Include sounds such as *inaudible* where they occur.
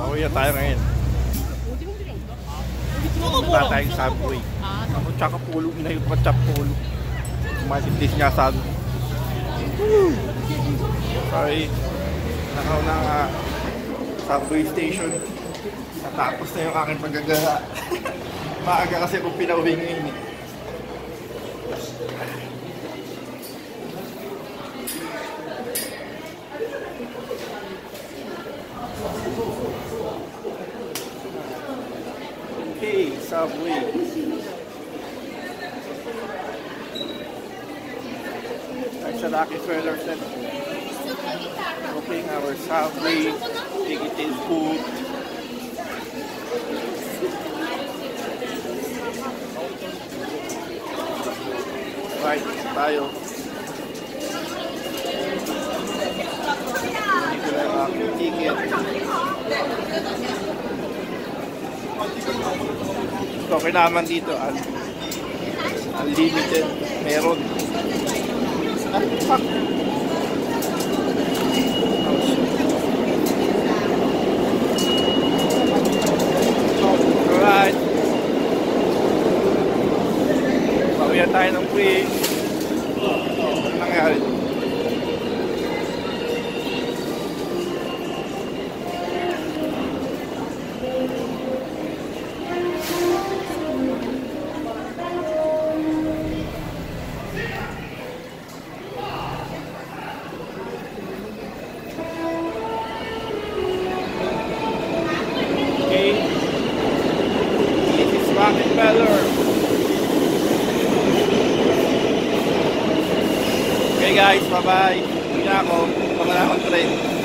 Pauwi na tayo ngayon. Punta tayong subway. Ako tsaka pulo, inayot ko tsaka pulo. Masitis niya sa Sorry. Nakaw na nga subway station. Natapos na yung aking paggagala. *laughs* Maaga kasi kung pinauwi ngayon eh. South I That's an Rockefeller Center. Hoping our South League dignity food. Right, tayo. So, kailangan dito, un unlimited, meron. Ah, fuck. Alright. Bawian tayo ng free. Ano nangyari? Okay. Rockefeller. Okay guys, bye-bye. Hindi na ako. Pangalawang train.